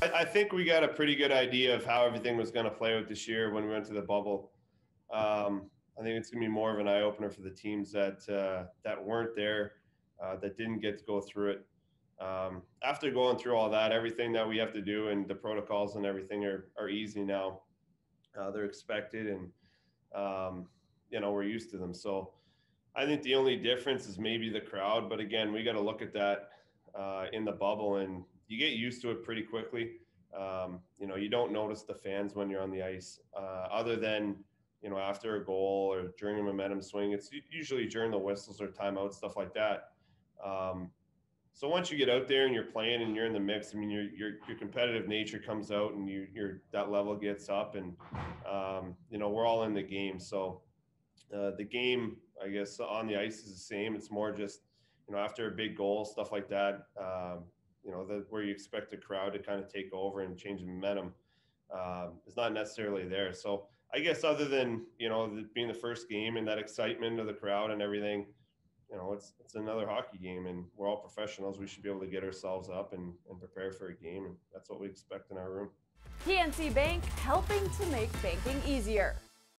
I, think we got a pretty good idea of how everything was going to play out this year when we went to the bubble. Um, I think it's going to be more of an eye opener for the teams that uh, that weren't there, uh, that didn't get to go through it. Um, after going through all that, everything that we have to do and the protocols and everything are are easy now. Uh, they're expected, and um, you know we're used to them. So I think the only difference is maybe the crowd. But again, we got to look at that uh, in the bubble, and you get used to it pretty quickly. Um, you know, you don't notice the fans when you're on the ice, uh, other than you know, after a goal or during a momentum swing. It's usually during the whistles or timeouts, stuff like that. Um, so once you get out there and you're playing and you're in the mix, I mean, your your, your competitive nature comes out and you your that level gets up, and um, you know we're all in the game. So uh, the game, I guess, on the ice is the same. It's more just you know after a big goal, stuff like that. Um, you know, the, where you expect the crowd to kind of take over and change the momentum um, is not necessarily there. So I guess other than you know the, being the first game and that excitement of the crowd and everything, you know it's it's another hockey game and we're all professionals. We should be able to get ourselves up and, and prepare for a game, and that's what we expect in our room. PNC Bank helping to make banking easier.